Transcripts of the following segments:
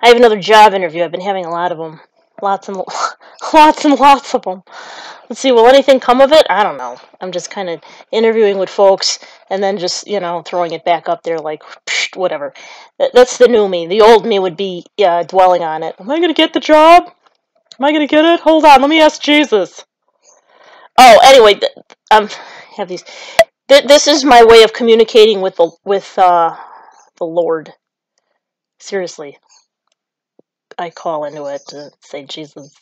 I have another job interview. I've been having a lot of them. Lots and lots and lots of them. Let's see, will anything come of it? I don't know. I'm just kind of interviewing with folks and then just, you know, throwing it back up there like, psh, whatever. That's the new me. The old me would be uh, dwelling on it. Am I going to get the job? Am I going to get it? Hold on, let me ask Jesus. Oh, anyway, um, have these. Th- this is my way of communicating with the with uh, the Lord. Seriously, I call into it to say Jesus,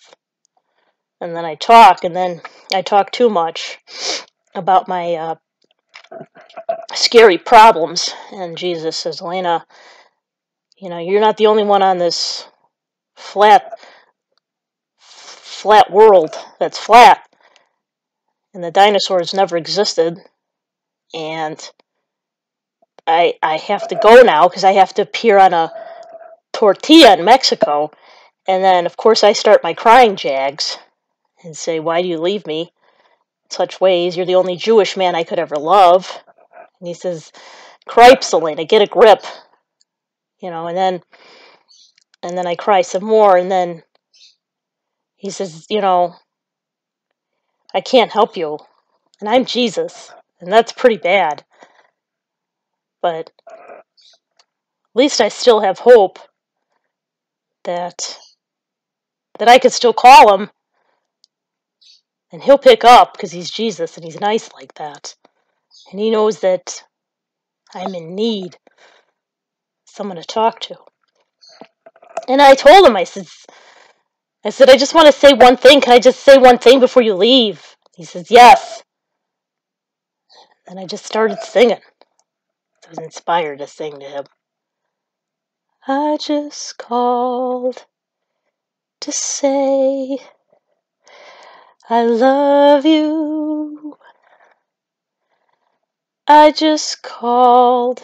and then I talk, and then I talk too much about my uh, scary problems, and Jesus says, "Elena, you know, you're not the only one on this flat flat world that's flat." and the dinosaurs never existed. And I I have to go now because I have to appear on a tortilla in Mexico, and then of course I start my crying jags and say, "Why do you leave me?" In such ways, you're the only Jewish man I could ever love. And he says, "Cripes, Elena, get a grip," you know, and then and then I cry some more, and then he says, "You know, I can't help you, and I'm Jesus." and that's pretty bad. But at least I still have hope that that I could still call him and he'll pick up because he's Jesus and he's nice like that. And he knows that I'm in need someone to talk to. And I told him I said I said I just want to say one thing. Can I just say one thing before you leave? He says, "Yes." And I just started singing. I was inspired to sing to him. I just called to say I love you. I just called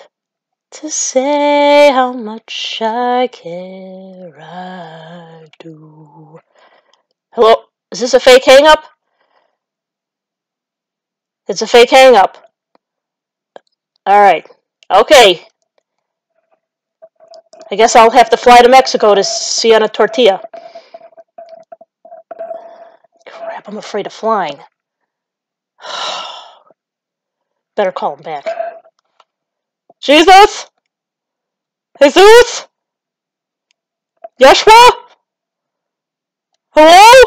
to say how much I care. I do. Hello? Is this a fake hang up? It's a fake hang up. Alright. Okay. I guess I'll have to fly to Mexico to see on a tortilla. Crap, I'm afraid of flying. Better call him back. Jesus? Jesus? Yeshua? Hello?